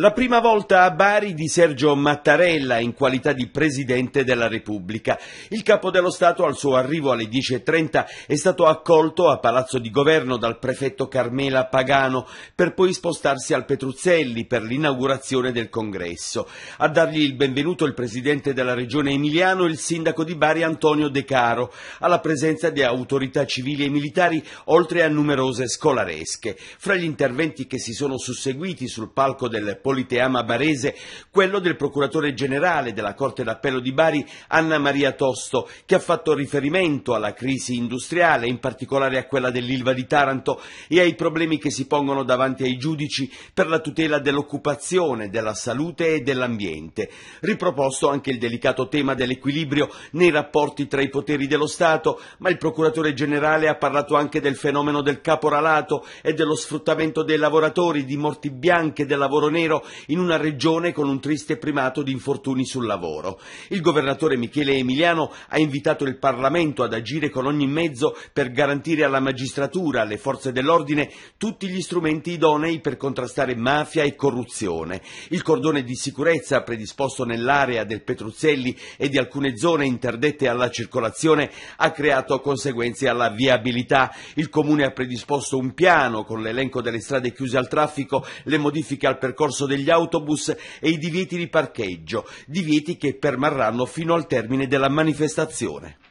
La prima volta a Bari di Sergio Mattarella in qualità di Presidente della Repubblica. Il Capo dello Stato al suo arrivo alle 10.30 è stato accolto a Palazzo di Governo dal prefetto Carmela Pagano per poi spostarsi al Petruzzelli per l'inaugurazione del congresso. A dargli il benvenuto il Presidente della Regione Emiliano e il Sindaco di Bari Antonio De Caro, alla presenza di autorità civili e militari oltre a numerose scolaresche. Fra gli interventi che si sono susseguiti sul palco del Politeama Barese, quello del procuratore generale della Corte d'Appello di Bari, Anna Maria Tosto, che ha fatto riferimento alla crisi industriale, in particolare a quella dell'Ilva di Taranto e ai problemi che si pongono davanti ai giudici per la tutela dell'occupazione, della salute e dell'ambiente. Riproposto anche il delicato tema dell'equilibrio nei rapporti tra i poteri dello Stato, ma il procuratore generale ha parlato anche del fenomeno del caporalato e dello sfruttamento dei lavoratori, di morti bianche, del lavoro nero in una regione con un triste primato di infortuni sul lavoro. Il governatore Michele Emiliano ha invitato il Parlamento ad agire con ogni mezzo per garantire alla magistratura, alle forze dell'ordine, tutti gli strumenti idonei per contrastare mafia e corruzione. Il cordone di sicurezza predisposto nell'area del Petruzzelli e di alcune zone interdette alla circolazione ha creato conseguenze alla viabilità. Il Comune ha predisposto un piano con l'elenco delle strade chiuse al traffico, le modifiche al percorso degli autobus e i divieti di parcheggio, divieti che permarranno fino al termine della manifestazione.